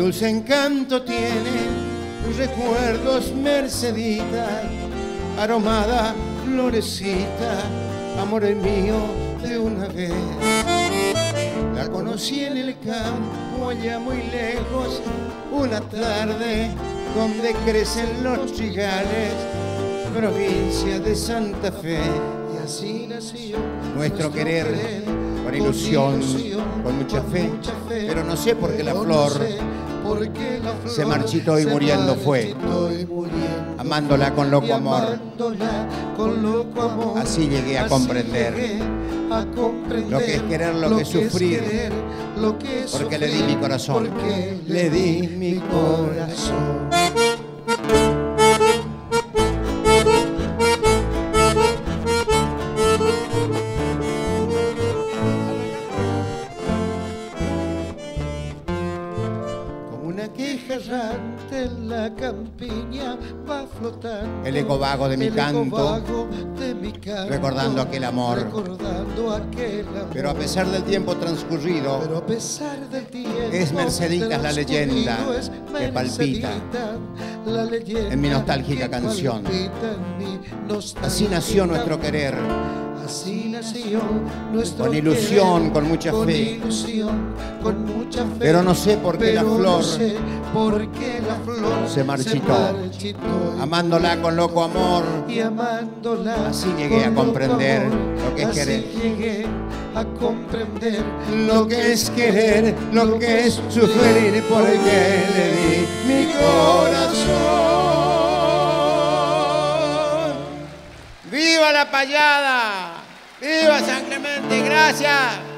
encanto tiene recuerdos Mercedita, aromada florecita, amor mío de una vez. La conocí en el campo, allá muy lejos, una tarde donde crecen los chigales, provincia de Santa Fe. Y así nació nuestro querer, con ilusión, con mucha fe, pero no sé por qué la flor se marchitó y muriendo fue, amándola con loco amor. Así llegué a comprender lo que es querer, lo que es sufrir, porque le di mi corazón, le di mi corazón. Queja errante en la campiña va flotando. El eco vago de mi canto, vago de mi canto, recordando aquel amor. recordando aquel amor. Pero a pesar del tiempo transcurrido, Pero a pesar del tiempo Es Merceditas la leyenda que palpita Merceditas la leyenda en mi nostálgica canción. así nació nuestro querer. Así nació nuestro Con ilusión, querer, con mucha con fe. ilusión, con mucha fe. Pero no sé por qué la Pero no flor sé por qué la flor se marchitó. Amándola con loco amor, y amándola. Así llegué a comprender amor, lo que es así querer. llegué a comprender lo que es querer, lo que es sufrir, porque le di mi corazón. ¡Viva la payada! ¡Viva San Clemente! ¡Gracias!